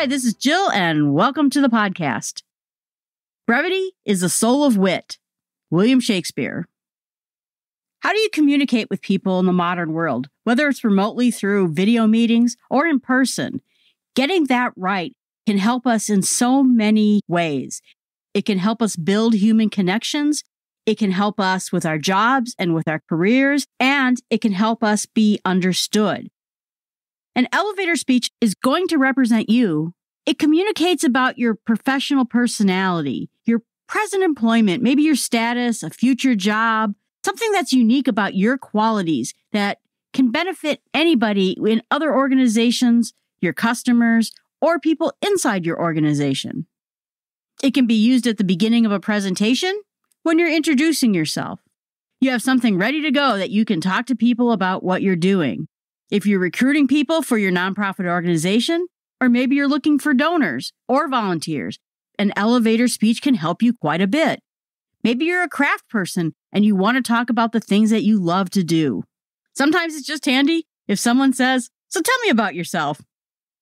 Hi, this is Jill, and welcome to the podcast. Brevity is the soul of wit. William Shakespeare. How do you communicate with people in the modern world, whether it's remotely through video meetings or in person? Getting that right can help us in so many ways. It can help us build human connections. It can help us with our jobs and with our careers, and it can help us be understood. An elevator speech is going to represent you. It communicates about your professional personality, your present employment, maybe your status, a future job, something that's unique about your qualities that can benefit anybody in other organizations, your customers, or people inside your organization. It can be used at the beginning of a presentation when you're introducing yourself. You have something ready to go that you can talk to people about what you're doing. If you're recruiting people for your nonprofit organization, or maybe you're looking for donors or volunteers, an elevator speech can help you quite a bit. Maybe you're a craft person and you want to talk about the things that you love to do. Sometimes it's just handy if someone says, So tell me about yourself.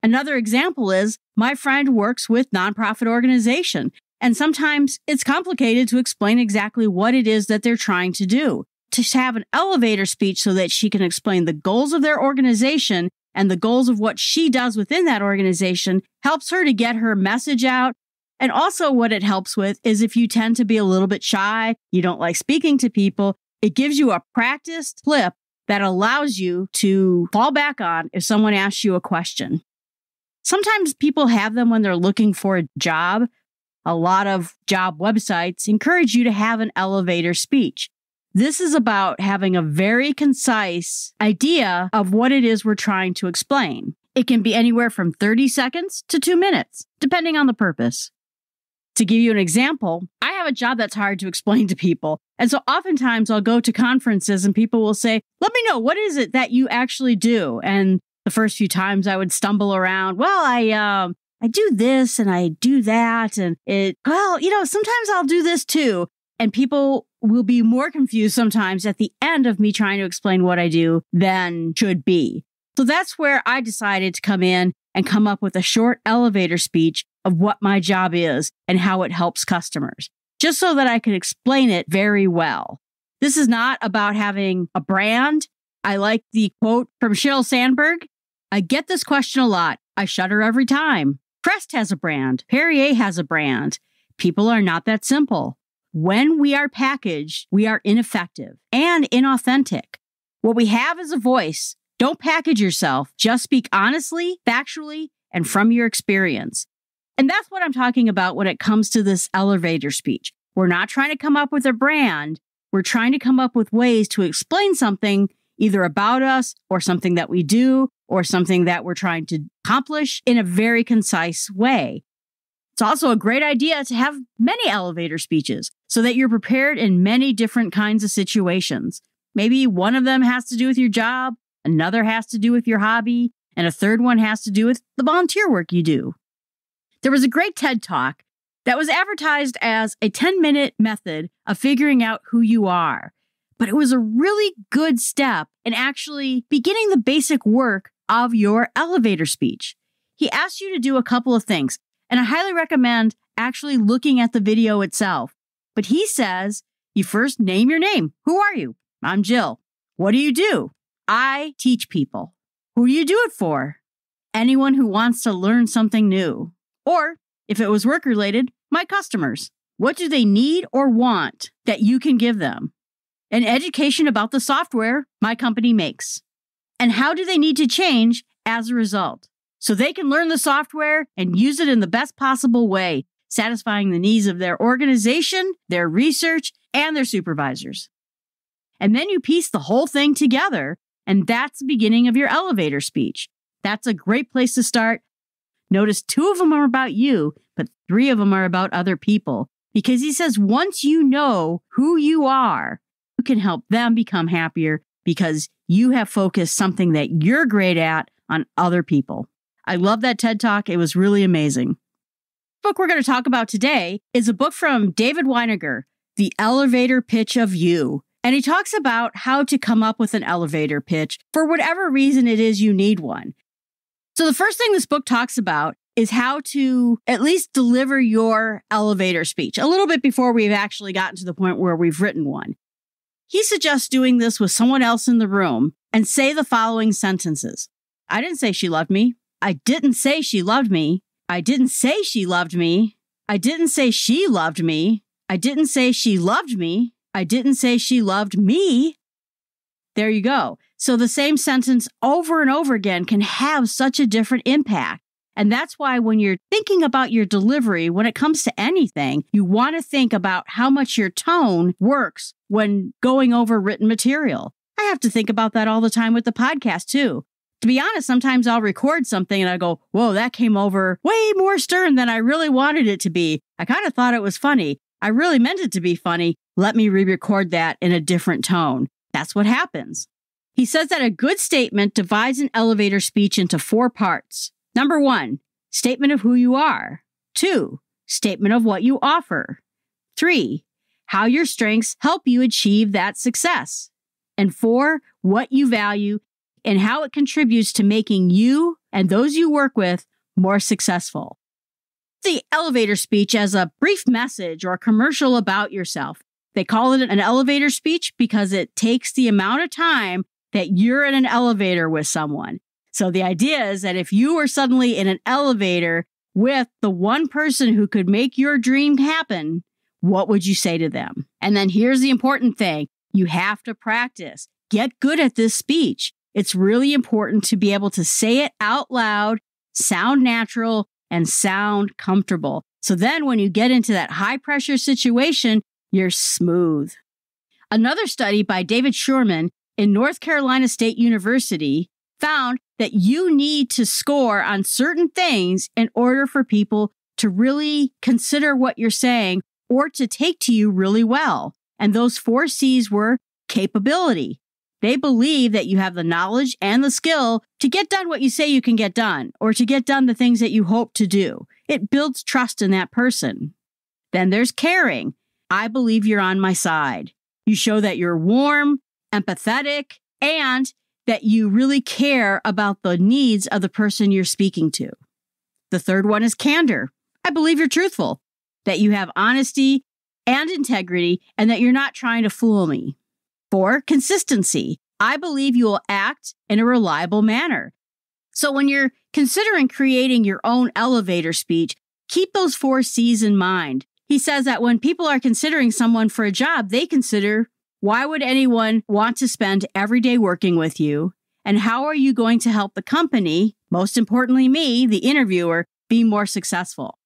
Another example is my friend works with nonprofit organization, and sometimes it's complicated to explain exactly what it is that they're trying to do. To have an elevator speech so that she can explain the goals of their organization and the goals of what she does within that organization helps her to get her message out and also, what it helps with is if you tend to be a little bit shy, you don't like speaking to people, it gives you a practiced clip that allows you to fall back on if someone asks you a question. Sometimes people have them when they're looking for a job. A lot of job websites encourage you to have an elevator speech. This is about having a very concise idea of what it is we're trying to explain. It can be anywhere from 30 seconds to two minutes, depending on the purpose. To give you an example, I have a job that's hard to explain to people. And so oftentimes I'll go to conferences and people will say, let me know, what is it that you actually do? And the first few times I would stumble around, well, I, um, I do this and I do that. And it, well, you know, sometimes I'll do this too. And people will be more confused sometimes at the end of me trying to explain what I do than should be. So that's where I decided to come in and come up with a short elevator speech of what my job is and how it helps customers, just so that I could explain it very well. This is not about having a brand. I like the quote from Sheryl Sandberg. I get this question a lot. I shudder every time. Crest has a brand. Perrier has a brand. People are not that simple. When we are packaged, we are ineffective and inauthentic. What we have is a voice. Don't package yourself. Just speak honestly, factually, and from your experience. And that's what I'm talking about when it comes to this elevator speech. We're not trying to come up with a brand. We're trying to come up with ways to explain something either about us or something that we do or something that we're trying to accomplish in a very concise way. It's also a great idea to have many elevator speeches so that you're prepared in many different kinds of situations. Maybe one of them has to do with your job, another has to do with your hobby, and a third one has to do with the volunteer work you do. There was a great TED talk that was advertised as a 10 minute method of figuring out who you are. But it was a really good step in actually beginning the basic work of your elevator speech. He asked you to do a couple of things, and I highly recommend actually looking at the video itself. But he says you first name your name. Who are you? I'm Jill. What do you do? I teach people. Who do you do it for? Anyone who wants to learn something new. Or if it was work related, my customers. What do they need or want that you can give them? An education about the software my company makes. And how do they need to change as a result? So they can learn the software and use it in the best possible way, satisfying the needs of their organization, their research, and their supervisors. And then you piece the whole thing together, and that's the beginning of your elevator speech. That's a great place to start Notice two of them are about you, but three of them are about other people. Because he says once you know who you are, you can help them become happier because you have focused something that you're great at on other people. I love that TED Talk. It was really amazing. The book we're going to talk about today is a book from David Winegar, The Elevator Pitch of You. And he talks about how to come up with an elevator pitch for whatever reason it is you need one. So, the first thing this book talks about is how to at least deliver your elevator speech a little bit before we've actually gotten to the point where we've written one. He suggests doing this with someone else in the room and say the following sentences. I didn't say she loved me. I didn't say she loved me. I didn't say she loved me. I didn't say she loved me. I didn't say she loved me. I didn't say she loved me. There you go. So the same sentence over and over again can have such a different impact. And that's why when you're thinking about your delivery, when it comes to anything, you want to think about how much your tone works when going over written material. I have to think about that all the time with the podcast too. To be honest, sometimes I'll record something and I go, whoa, that came over way more stern than I really wanted it to be. I kind of thought it was funny. I really meant it to be funny. Let me re record that in a different tone. That's what happens. He says that a good statement divides an elevator speech into four parts. Number one, statement of who you are. Two, statement of what you offer. Three, how your strengths help you achieve that success. And four, what you value and how it contributes to making you and those you work with more successful. The elevator speech as a brief message or commercial about yourself. They call it an elevator speech because it takes the amount of time that you're in an elevator with someone. So the idea is that if you were suddenly in an elevator with the one person who could make your dream happen, what would you say to them? And then here's the important thing you have to practice. Get good at this speech. It's really important to be able to say it out loud, sound natural, and sound comfortable. So then when you get into that high pressure situation, you're smooth. Another study by David Schurman in North Carolina State University found that you need to score on certain things in order for people to really consider what you're saying or to take to you really well. And those four C's were capability. They believe that you have the knowledge and the skill to get done what you say you can get done or to get done the things that you hope to do. It builds trust in that person. Then there's caring. I believe you're on my side. You show that you're warm, empathetic, and that you really care about the needs of the person you're speaking to. The third one is candor. I believe you're truthful, that you have honesty and integrity, and that you're not trying to fool me. Four, consistency. I believe you will act in a reliable manner. So when you're considering creating your own elevator speech, keep those four C's in mind. He says that when people are considering someone for a job, they consider why would anyone want to spend every day working with you? And how are you going to help the company, most importantly, me, the interviewer, be more successful?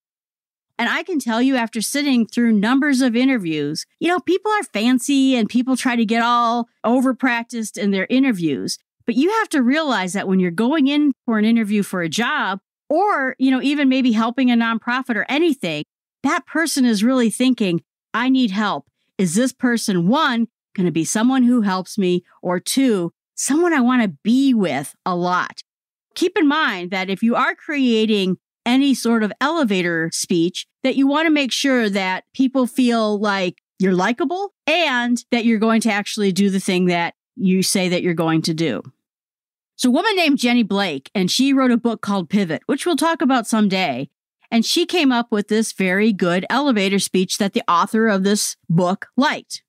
And I can tell you after sitting through numbers of interviews, you know, people are fancy and people try to get all over practiced in their interviews. But you have to realize that when you're going in for an interview for a job, or, you know, even maybe helping a nonprofit or anything, that person is really thinking, I need help. Is this person one going to be someone who helps me, or two, someone I want to be with a lot. Keep in mind that if you are creating any sort of elevator speech, that you want to make sure that people feel like you're likable and that you're going to actually do the thing that you say that you're going to do. So, a woman named Jenny Blake, and she wrote a book called Pivot, which we'll talk about someday. And she came up with this very good elevator speech that the author of this book liked.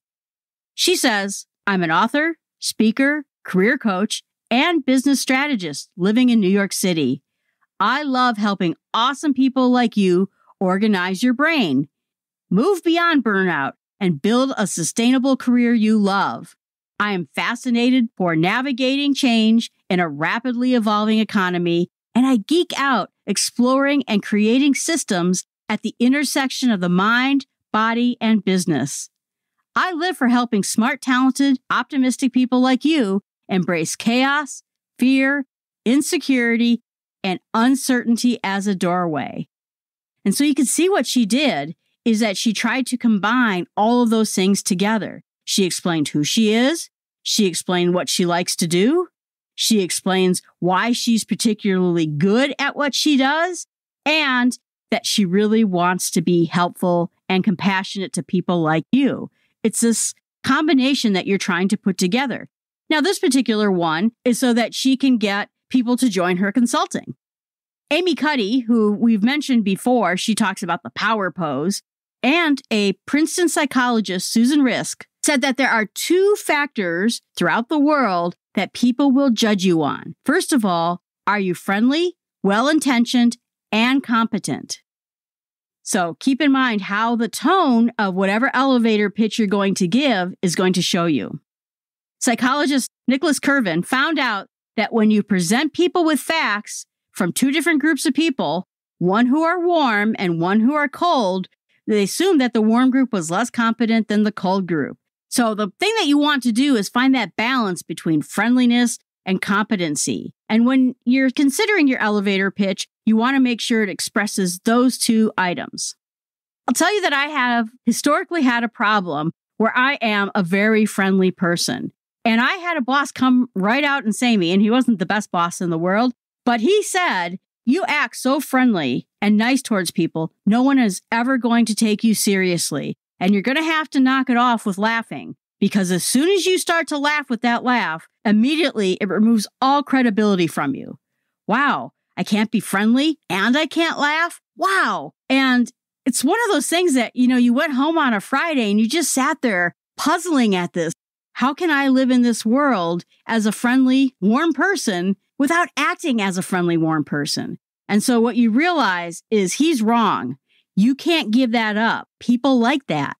She says, I'm an author, speaker, career coach, and business strategist living in New York City. I love helping awesome people like you organize your brain, move beyond burnout, and build a sustainable career you love. I am fascinated for navigating change in a rapidly evolving economy, and I geek out exploring and creating systems at the intersection of the mind, body, and business. I live for helping smart, talented, optimistic people like you embrace chaos, fear, insecurity, and uncertainty as a doorway. And so you can see what she did is that she tried to combine all of those things together. She explained who she is. She explained what she likes to do. She explains why she's particularly good at what she does and that she really wants to be helpful and compassionate to people like you. It's this combination that you're trying to put together. Now, this particular one is so that she can get people to join her consulting. Amy Cuddy, who we've mentioned before, she talks about the power pose, and a Princeton psychologist, Susan Fiske, said that there are two factors throughout the world that people will judge you on. First of all, are you friendly, well intentioned, and competent? So keep in mind how the tone of whatever elevator pitch you're going to give is going to show you. Psychologist Nicholas Kervyn found out that when you present people with facts from two different groups of people, one who are warm and one who are cold, they assumed that the warm group was less competent than the cold group. So the thing that you want to do is find that balance between friendliness and competency. And when you're considering your elevator pitch, you want to make sure it expresses those two items. I'll tell you that I have historically had a problem where I am a very friendly person. And I had a boss come right out and say me, and he wasn't the best boss in the world, but he said, You act so friendly and nice towards people, no one is ever going to take you seriously. And you're going to have to knock it off with laughing because as soon as you start to laugh with that laugh, immediately it removes all credibility from you. Wow, I can't be friendly and I can't laugh. Wow. And it's one of those things that, you know, you went home on a Friday and you just sat there puzzling at this. How can I live in this world as a friendly, warm person without acting as a friendly, warm person? And so what you realize is he's wrong. You can't give that up. People like that.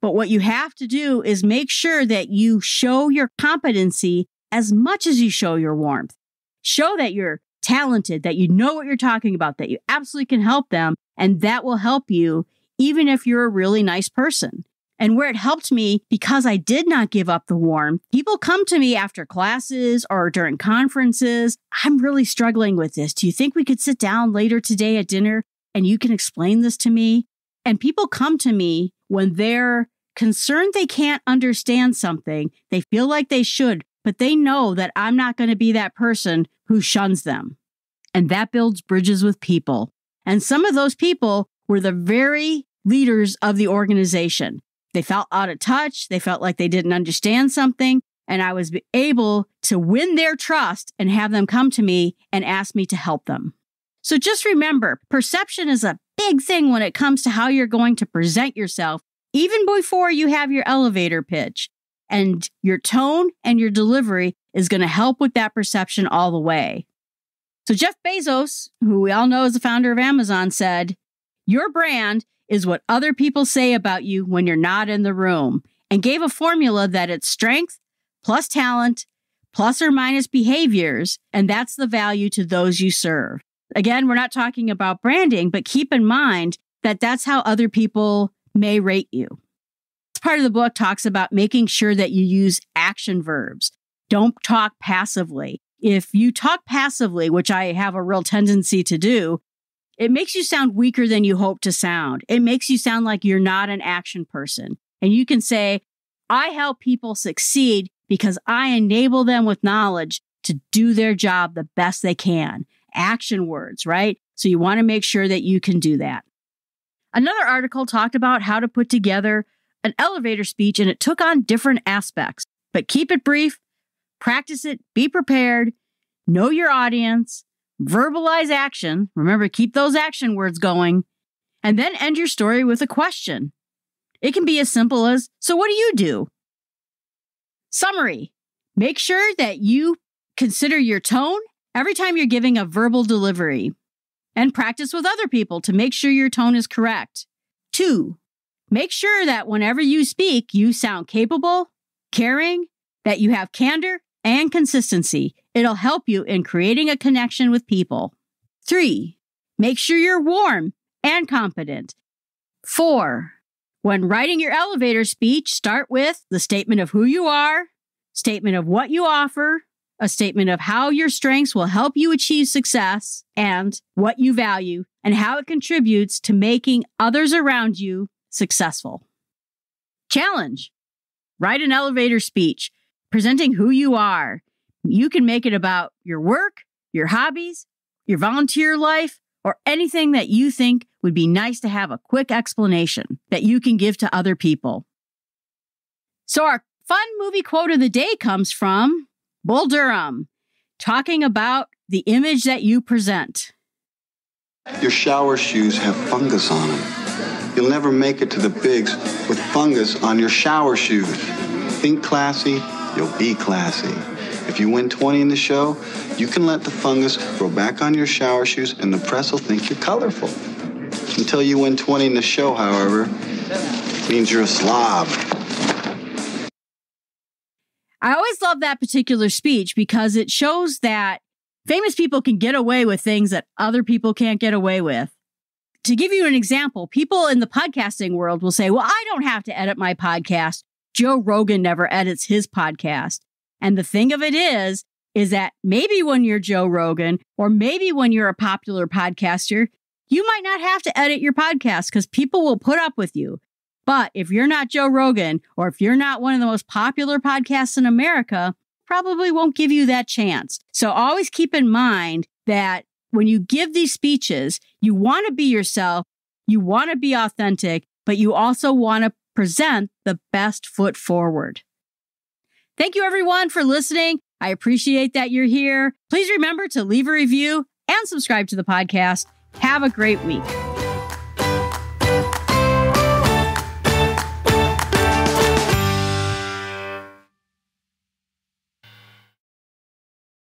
But what you have to do is make sure that you show your competency as much as you show your warmth. Show that you're talented, that you know what you're talking about, that you absolutely can help them. And that will help you, even if you're a really nice person. And where it helped me because I did not give up the warmth, people come to me after classes or during conferences. I'm really struggling with this. Do you think we could sit down later today at dinner and you can explain this to me? And people come to me when they're concerned they can't understand something. They feel like they should, but they know that I'm not going to be that person who shuns them. And that builds bridges with people. And some of those people were the very leaders of the organization. They felt out of touch. They felt like they didn't understand something. And I was able to win their trust and have them come to me and ask me to help them. So just remember perception is a big thing when it comes to how you're going to present yourself even before you have your elevator pitch. And your tone and your delivery is going to help with that perception all the way. So, Jeff Bezos, who we all know is the founder of Amazon, said, Your brand is what other people say about you when you're not in the room, and gave a formula that it's strength plus talent plus or minus behaviors, and that's the value to those you serve. Again, we're not talking about branding, but keep in mind that that's how other people may rate you. This part of the book talks about making sure that you use action verbs. Don't talk passively. If you talk passively, which I have a real tendency to do, it makes you sound weaker than you hope to sound. It makes you sound like you're not an action person. And you can say, I help people succeed because I enable them with knowledge to do their job the best they can. Action words, right? So you want to make sure that you can do that. Another article talked about how to put together an elevator speech and it took on different aspects. But keep it brief, practice it, be prepared, know your audience, verbalize action. Remember, keep those action words going, and then end your story with a question. It can be as simple as So, what do you do? Summary Make sure that you consider your tone every time you're giving a verbal delivery and practice with other people to make sure your tone is correct. Two, make sure that whenever you speak, you sound capable, caring, that you have candor and consistency. It'll help you in creating a connection with people. Three, make sure you're warm and competent. Four, when writing your elevator speech, start with the statement of who you are, statement of what you offer, a statement of how your strengths will help you achieve success and what you value and how it contributes to making others around you successful. Challenge write an elevator speech presenting who you are. You can make it about your work, your hobbies, your volunteer life, or anything that you think would be nice to have a quick explanation that you can give to other people. So, our fun movie quote of the day comes from Bull Durham, talking about the image that you present. Your shower shoes have fungus on them. You'll never make it to the bigs with fungus on your shower shoes. Think classy, you'll be classy. If you win 20 in the show, you can let the fungus grow back on your shower shoes and the press will think you're colorful. Until you win 20 in the show, however, means you're a slob. I always love that particular speech because it shows that famous people can get away with things that other people can't get away with. To give you an example, people in the podcasting world will say, Well, I don't have to edit my podcast. Joe Rogan never edits his podcast. And the thing of it is, is that maybe when you're Joe Rogan or maybe when you're a popular podcaster, you might not have to edit your podcast because people will put up with you. But if you're not Joe Rogan or if you're not one of the most popular podcasts in America, probably won't give you that chance. So always keep in mind that when you give these speeches, you want to be yourself, you want to be authentic, but you also want to present the best foot forward. Thank you everyone for listening. I appreciate that you're here. Please remember to leave a review and subscribe to the podcast. Have a great week.